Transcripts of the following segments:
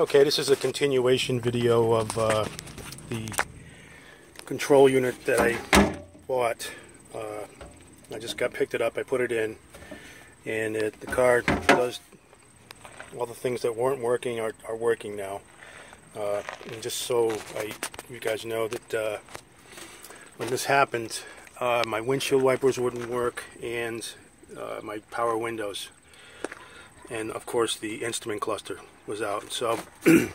Okay, this is a continuation video of uh, the control unit that I bought. Uh, I just got picked it up, I put it in, and it, the car does all the things that weren't working are, are working now. Uh, and just so I, you guys know that uh, when this happened, uh, my windshield wipers wouldn't work and uh, my power windows and of course the instrument cluster was out. So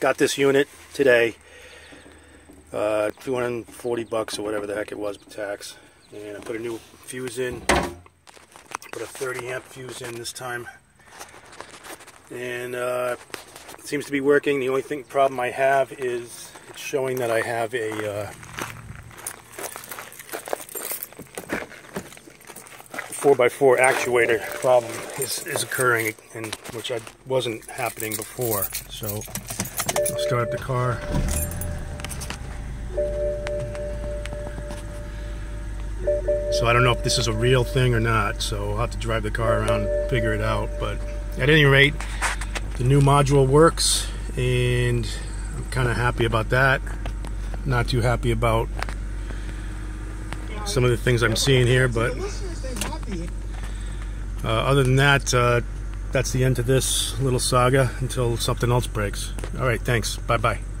got this unit today, uh, 240 bucks or whatever the heck it was with tax, and I put a new fuse in, put a 30 amp fuse in this time, and uh, it seems to be working. The only thing problem I have is it's showing that I have a uh, 4x4 actuator problem is, is occurring, and which I wasn't happening before. So I'll start the car. So I don't know if this is a real thing or not, so I'll have to drive the car around and figure it out. But at any rate, the new module works, and I'm kind of happy about that. Not too happy about some of the things I'm seeing here, but uh, other than that, uh, that's the end of this little saga until something else breaks. All right, thanks. Bye bye.